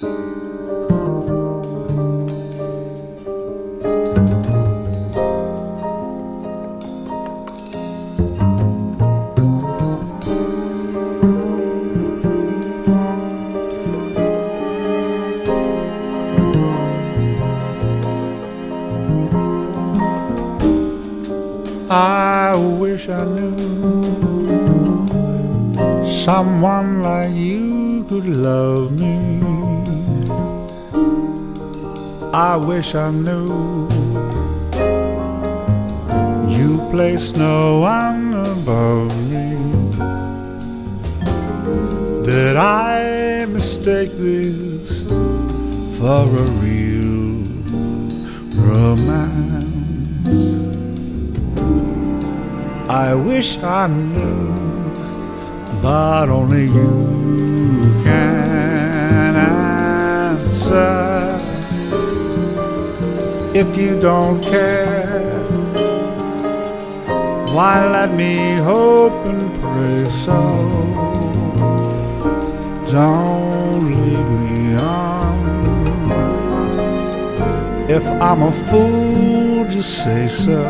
I wish I knew someone like you could love me. I wish I knew you place no one above me. Did I mistake this for a real romance? I wish I knew, but only you can answer. If you don't care, why let me hope and pray so? Don't lead me on. If I'm a fool, just say so.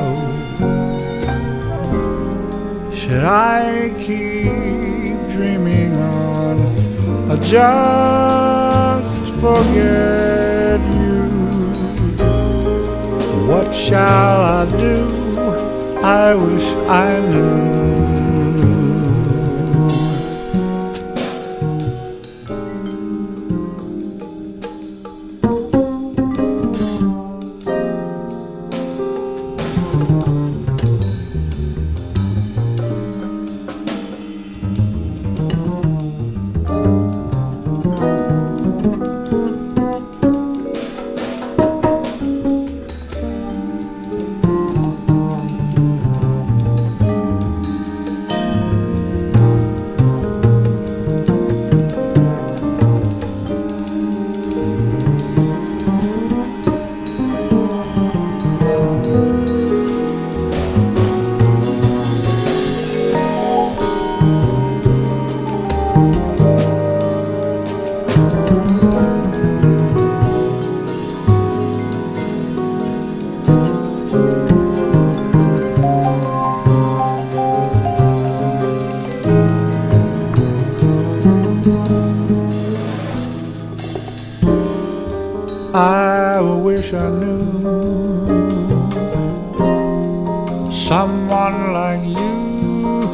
Should I keep dreaming on or just forget you? What shall I do? I wish I knew.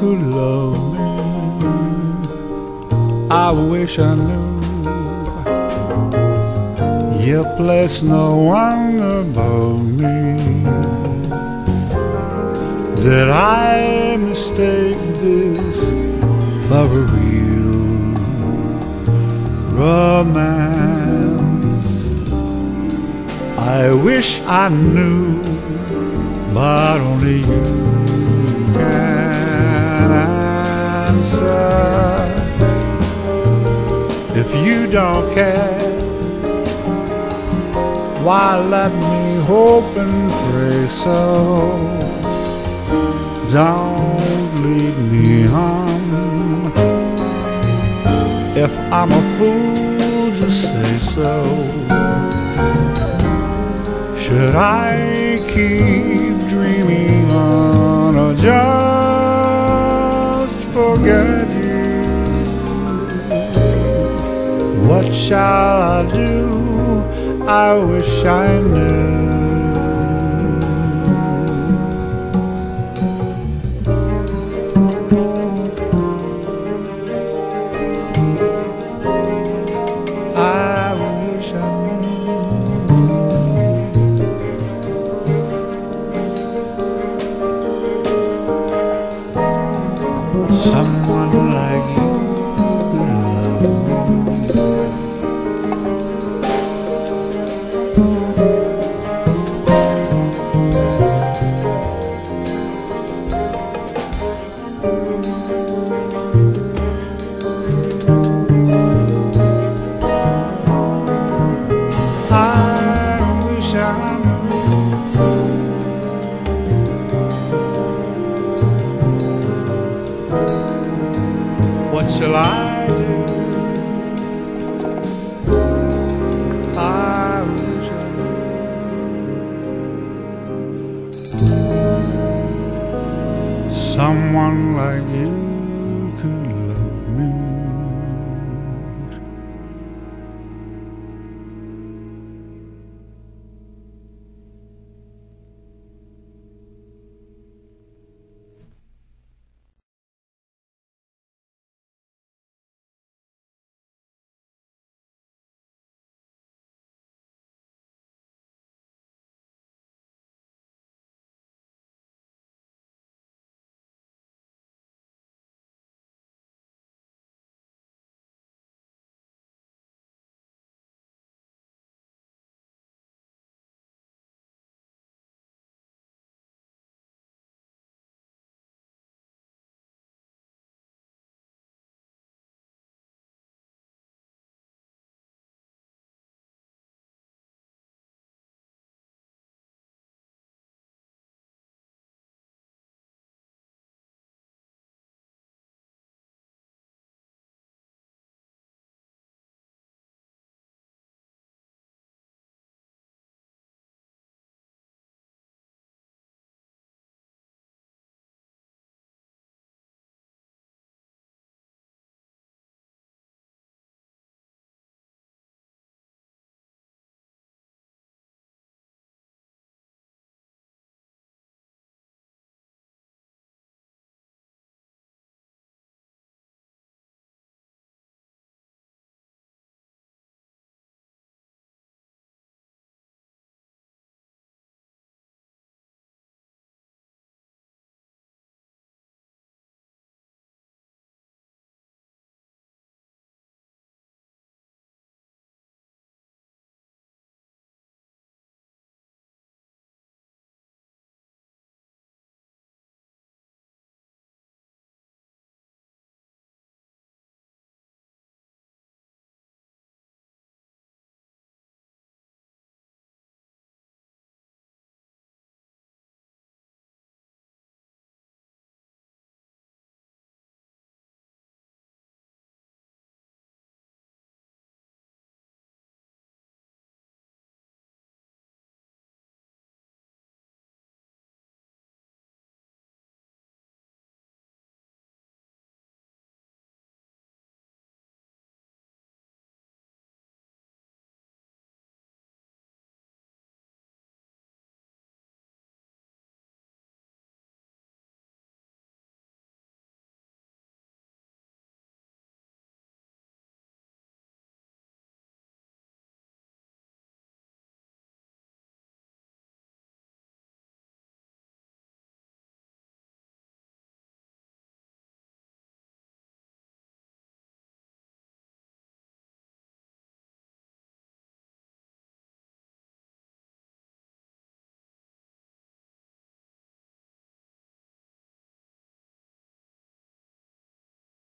You who loved me. I wish I knew you place no one above me. Did I mistake this for a real romance? I wish I knew, but only you can If you don't care, why let me hope and pray so? Don't lead me on. If I'm a fool, just say so. Should I keep dreaming on or just you? What shall I do? I wish I knew. Are you?